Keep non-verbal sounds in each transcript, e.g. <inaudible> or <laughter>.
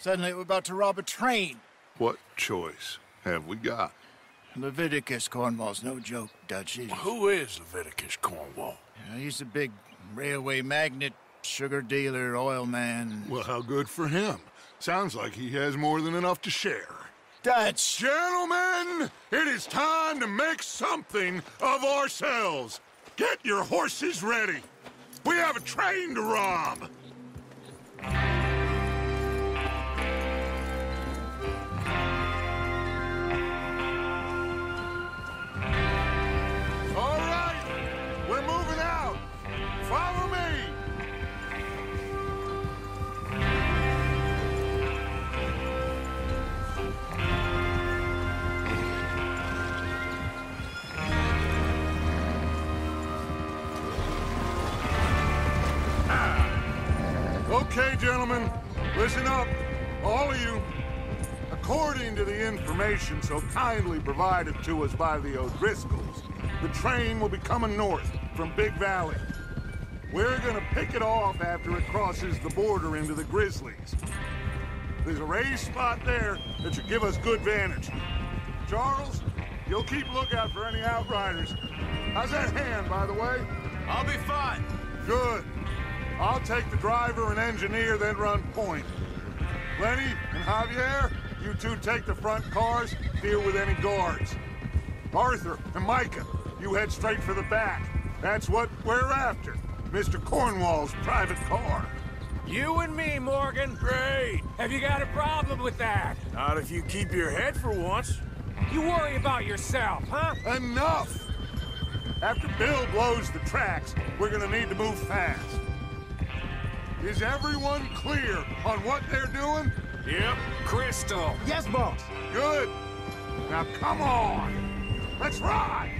suddenly we're about to rob a train. What choice have we got? Leviticus Cornwall's no joke, Dutch. He's, Who is Leviticus Cornwall? you know, he's a big railway magnate, sugar dealer, oil man. Well, how good for him. Sounds like he has more than enough to share. Dutch! Gentlemen, it is time to make something of ourselves. Get your horses ready. We have a train to rob. Gentlemen, listen up. All of you. According to the information so kindly provided to us by the O'Driscolls, the train will be coming north from Big Valley. We're gonna pick it off after it crosses the border into the Grizzlies. There's a raised spot there that should give us good vantage. Charles, you'll keep lookout for any outriders. How's that hand, by the way? I'll be fine. Good. I'll take the driver and engineer, then run point. Lenny and Javier, you two take the front cars, deal with any guards. Arthur and Micah, you head straight for the back. That's what we're after. Mr. Cornwall's private car. You and me, Morgan. Great! Have you got a problem with that? Not if you keep your head for once. You worry about yourself, huh? Enough! After Bill blows the tracks, we're gonna need to move fast. Is everyone clear on what they're doing? Yep. Crystal. Yes, boss. Good. Now come on. Let's ride.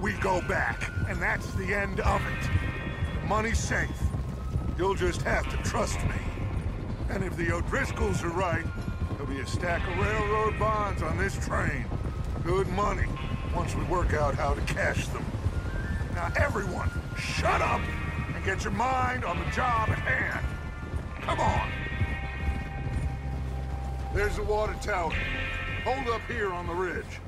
we go back, and that's the end of it. Money's safe. You'll just have to trust me. And if the O'Driscolls are right, there'll be a stack of railroad bonds on this train. Good money, once we work out how to cash them. Now everyone, shut up and get your mind on the job at hand. Come on. There's the water tower. Hold up here on the ridge.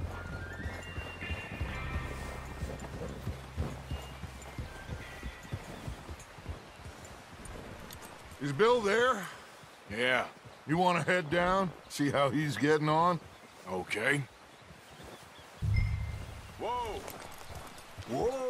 Is Bill there? Yeah, You want to head down? See how he's getting on? okay. Whoa! Whoa!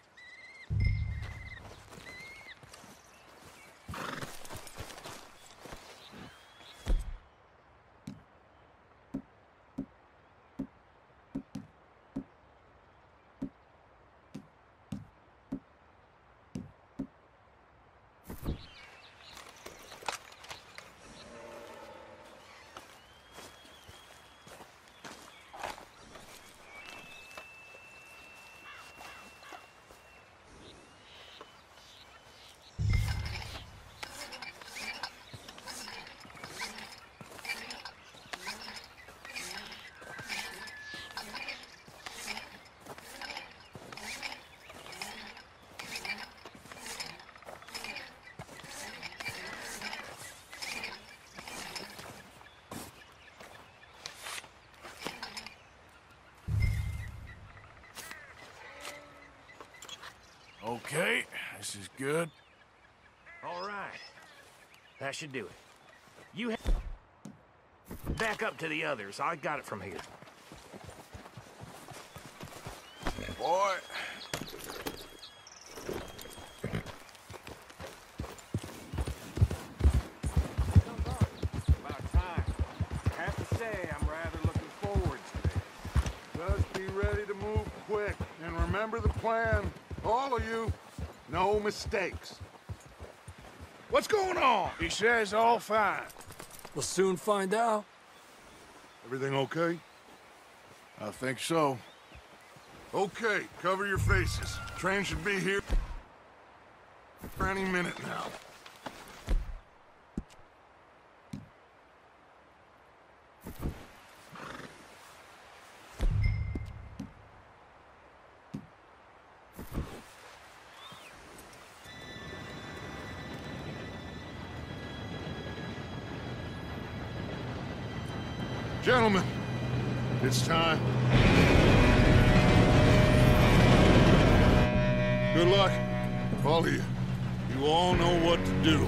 Okay, this is good. All right. That should do it. You back up to the others. I got it from here. Boy. About time. Have to say, I'm rather looking forward to this. Just be ready to move quick. And remember the plan. All of you, no mistakes. What's going on? He says all fine. We'll soon find out. Everything okay? I think so. Okay, cover your faces. Train should be here for any minute now. It's time. Good luck, all of you. You all know what to do.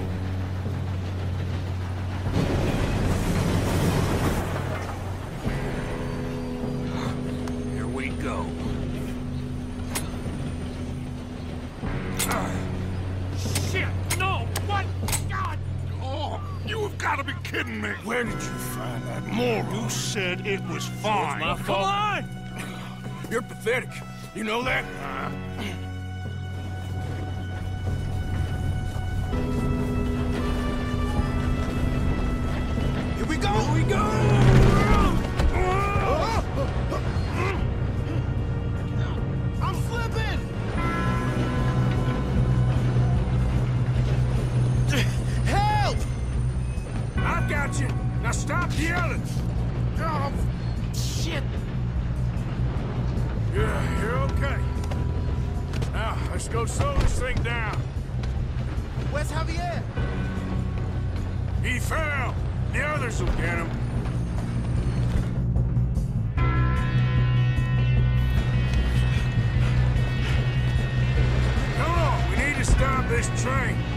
Here we go. Shit! No! What? God! Oh, you have got to be kidding me. Where did you find moron? You said it was fine. Come on! You're pathetic. You know that? Here let's go slow this thing down. Where's Javier? He fell. The others will get him. Come on, we need to stop this train.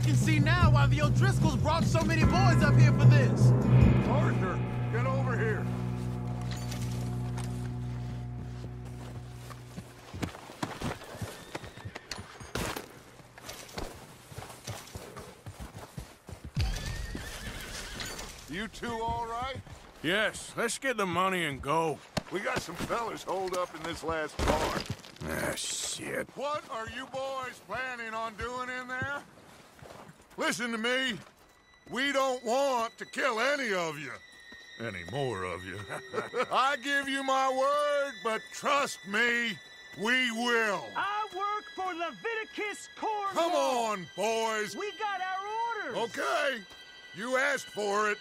I can see now why the O'Driscolls brought so many boys up here for this. Arthur, get over here. You two all right? Yes, let's get the money and go. We got some fellas holed up in this last car. Ah, shit. What are you boys planning on doing in there? Listen to me. We don't want to kill any of you. Any more of you. <laughs> I give you my word, but trust me, we will. I work for Leviticus Corps. Come on, boys. We got our orders. Okay. You asked for it.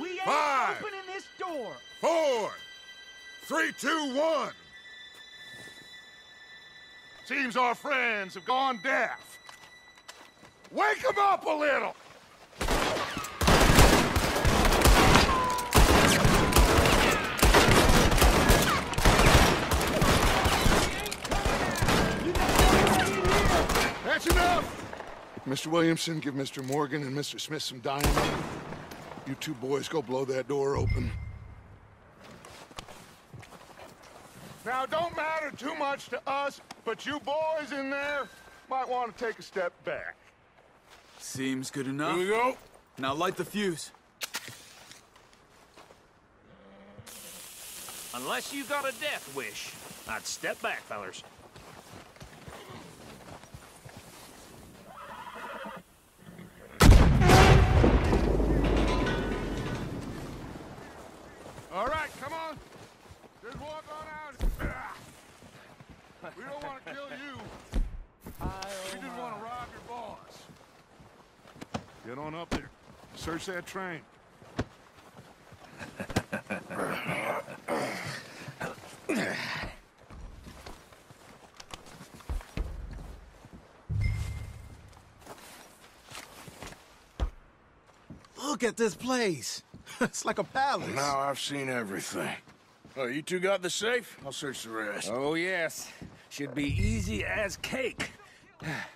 We ain't Five. opening this door. Four. Three, two, one. Seems our friends have gone deaf. Wake him up a little! That's enough! Mr. Williamson, give Mr. Morgan and Mr. Smith some dynamite. You two boys go blow that door open. Now, don't matter too much to us, but you boys in there might want to take a step back. Seems good enough. Here we go. Now light the fuse. Unless you got a death wish, I'd step back, fellers. All right, come on. Just walk on out. We don't want to kill you. We just want to rob your boss. Get on up there. Search that train. Look at this place. <laughs> it's like a palace. Now I've seen everything. Oh, you two got the safe? I'll search the rest. Oh, yes. Should be easy as cake. <sighs>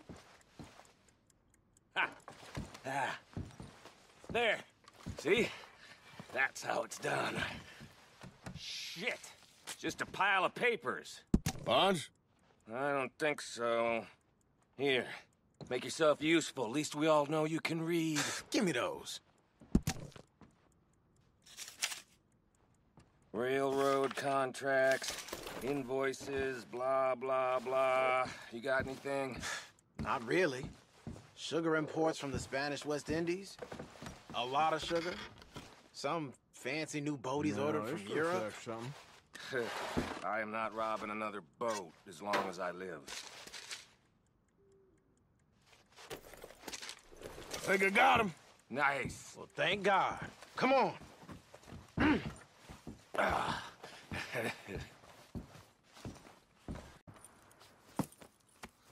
Ah. There. See? That's how it's done. Shit. Just a pile of papers. Bonds? I don't think so. Here. Make yourself useful. At least we all know you can read. Give me those. Railroad contracts, invoices, blah, blah, blah. You got anything? Not really. Sugar imports from the Spanish West Indies. A lot of sugar. Some fancy new boat he's ordered from Europe. <laughs> I am not robbing another boat as long as I live. Think I got him. Nice. Well, thank God. Come on. <clears throat>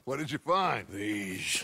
What did you find? These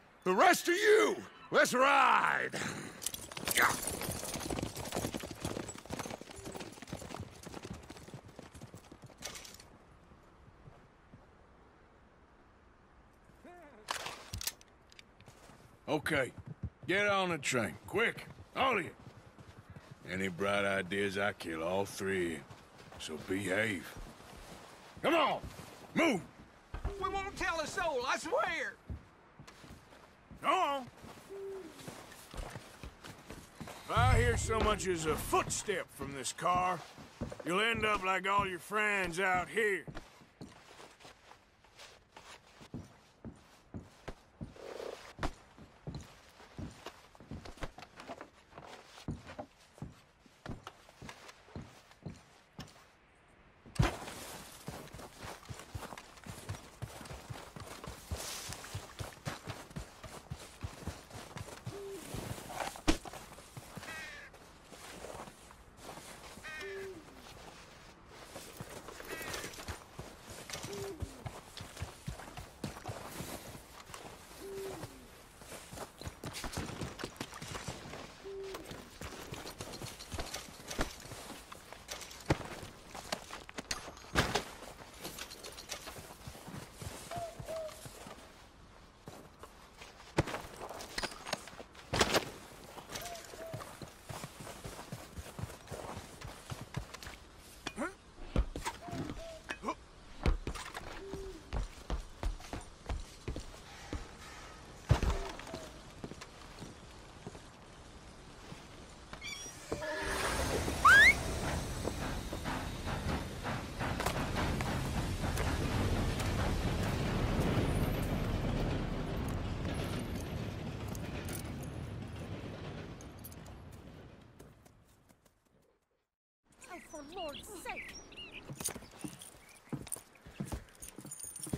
The rest of you, let's ride! Okay. Get on the train. Quick. All of you. Any bright ideas, I kill all three. So behave. Come on! Move! We won't tell a soul, I swear. Go on! If I hear so much as a footstep from this car, you'll end up like all your friends out here.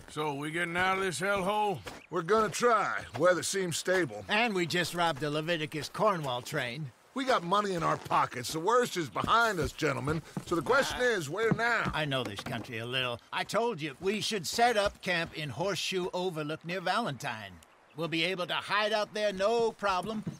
So, we getting out of this hellhole? We're gonna try. Weather seems stable. And we just robbed the Leviticus Cornwall train. We got money in our pockets. The worst is behind us, gentlemen. So the question ah. is, where now? I know this country a little. I told you we should set up camp in Horseshoe Overlook near Valentine. We'll be able to hide out there no problem,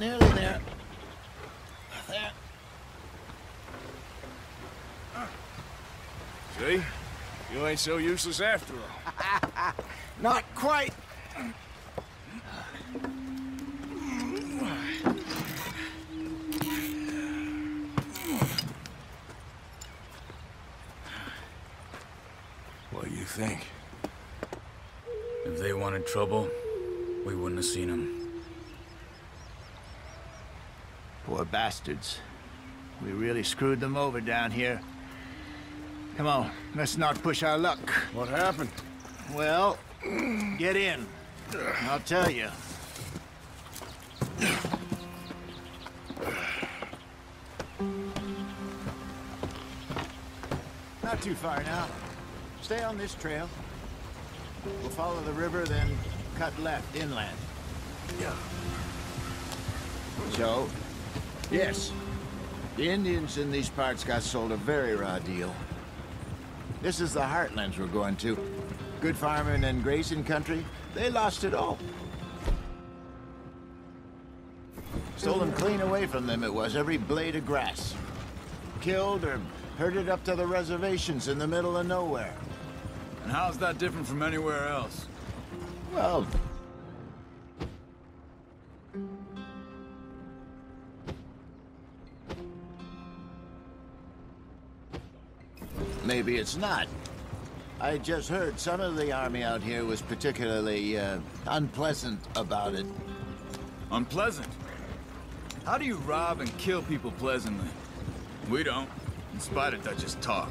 Nearly there. There. See? You ain't so useless after all. <laughs> Not quite. What do you think? If they wanted trouble, we wouldn't have seen them. Poor bastards. We really screwed them over down here. Come on, let's not push our luck. What happened? Well, get in. I'll tell you. Not too far now. Stay on this trail. We'll follow the river, then cut left inland. Yeah. So, yes, the Indians in these parts got sold a very raw deal. This is the heartlands we're going to. Good farming and grazing country, they lost it all. Stolen clean away from them it was, every blade of grass. Killed or herded up to the reservations in the middle of nowhere. And how's that different from anywhere else? Well, maybe it's not. I just heard some of the army out here was particularly uh, unpleasant about it. Unpleasant? How do you rob and kill people pleasantly? We don't, in spite of Dutch's talk.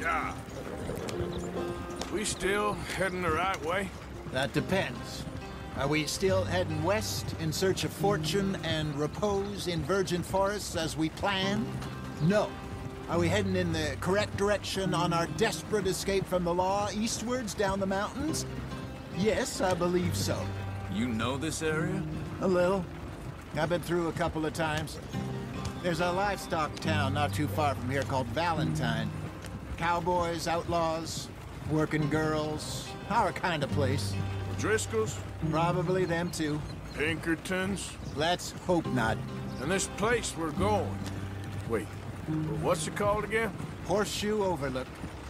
Yeah. We still heading the right way? That depends. Are we still heading west in search of fortune and repose in virgin forests as we planned? No. Are we heading in the correct direction on our desperate escape from the law eastwards down the mountains? Yes, I believe so. You know this area? A little. I've been through a couple of times. There's a livestock town not too far from here called Valentine. Cowboys, outlaws, working girls, our kind of place. Driscolls? Probably them too. Pinkertons? Let's hope not. And this place we're going. Wait, what's it called again? Horseshoe Overlook.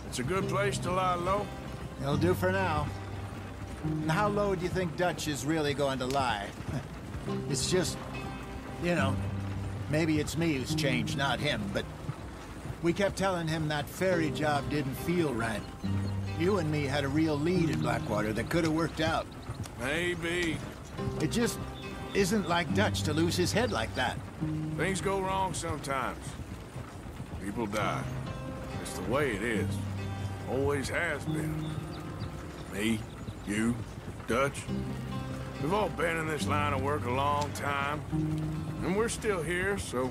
It's a good place to lie low? It'll do for now. How low do you think Dutch is really going to lie? <laughs> It's just, you know, maybe it's me who's changed, not him, but we kept telling him that ferry job didn't feel right. You and me had a real lead in Blackwater that could have worked out. Maybe. It just isn't like Dutch to lose his head like that. Things go wrong sometimes. People die. It's the way it is. Always has been. Me, you, Dutch. We've all been in this line of work a long time. And we're still here, so...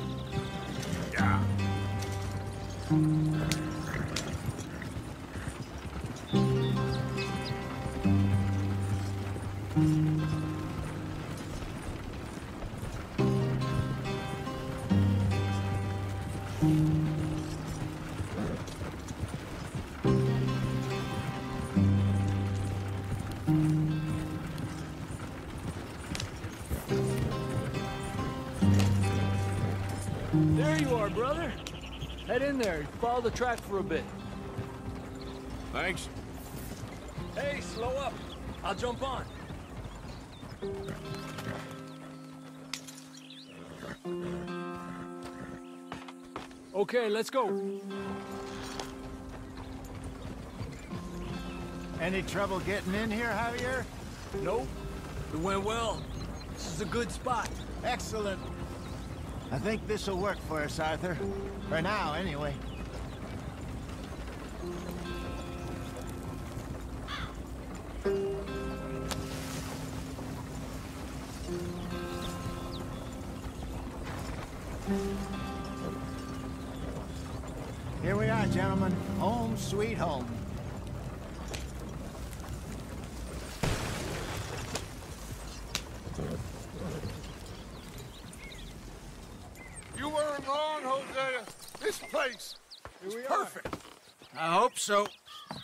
Follow the track for a bit. Thanks. Hey, slow up. I'll jump on. Okay, let's go. Any trouble getting in here, Javier? Nope. It went well. This is a good spot. Excellent. I think this'll work for us, Arthur. For now, anyway.